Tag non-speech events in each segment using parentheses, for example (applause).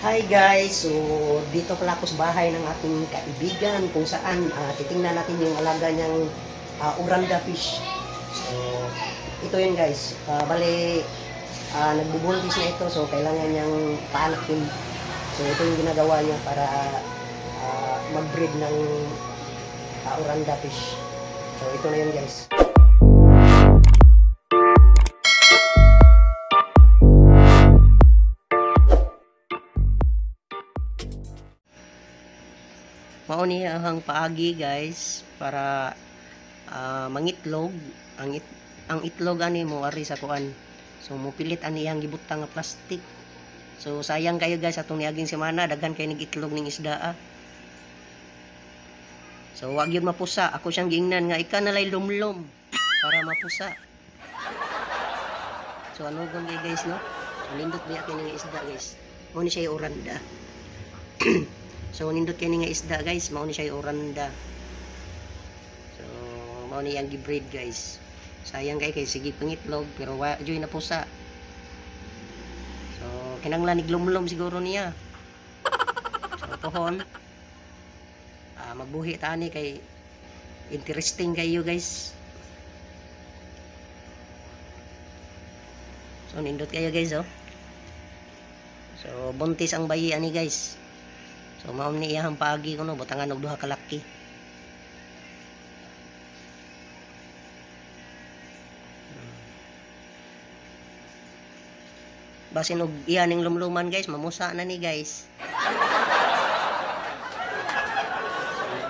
Hi guys! So, dito pala ako sa bahay ng ating kaibigan kung saan ah, titingnan natin yung alaga niyang ah, uranda fish. So, ito yun guys. Ah, bale, ah, nagbubuntis na ito so kailangan niyang paanakin. So, ito yung ginagawa niya para ah, mag-breed ng ah, uranda fish. So, ito na yun guys. Mauni ang paagi guys para ah, mangitlog ang it, ang itlog ani mo ari sa kuan. So mupilit ani ang gibutang nga plastic. So sayang kayo guys atong niaging semana daghan kay nagitlog ning isda ah. So wag yun mapusa. Ako siyang gingnan nga ika nalay lumlom para mapusa. So ano gong guys no? So lindot biya kini isda guys. Mo ni siya yung uranda. (clears throat) So nindot kini nga isda guys, mao ni siya oranda. So mao ni yang gibreed guys. Sayang kay kay sige pangitlog pero wa joy na pusa. So kinanglan iglumlom siguro niya. So pohon. Ah magbuhi tani kay interesting kayo guys. So nindot kayo guys oh. So buntis ang bayi ani guys. So mao ni iyang paagi kuno butangan og duha ka laki. Basin og iya ning lumluman guys, mamusa na ni guys.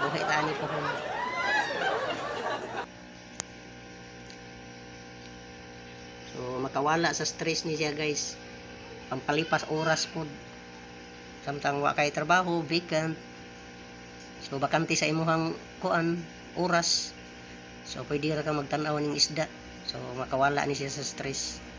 Buhay po hon. So makawala sa stress ni siya guys. Pampalipas oras pod samtang wa kay trabaho vacant. So bakante sa imuhang kuan oras. So pwede ra ka magtan-aw ning isda. So makawala ni siya sa stress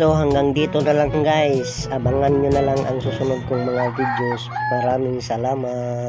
So hanggang dito na lang guys. Abangan nyo na lang ang susunod kong mga videos. Maraming salamat.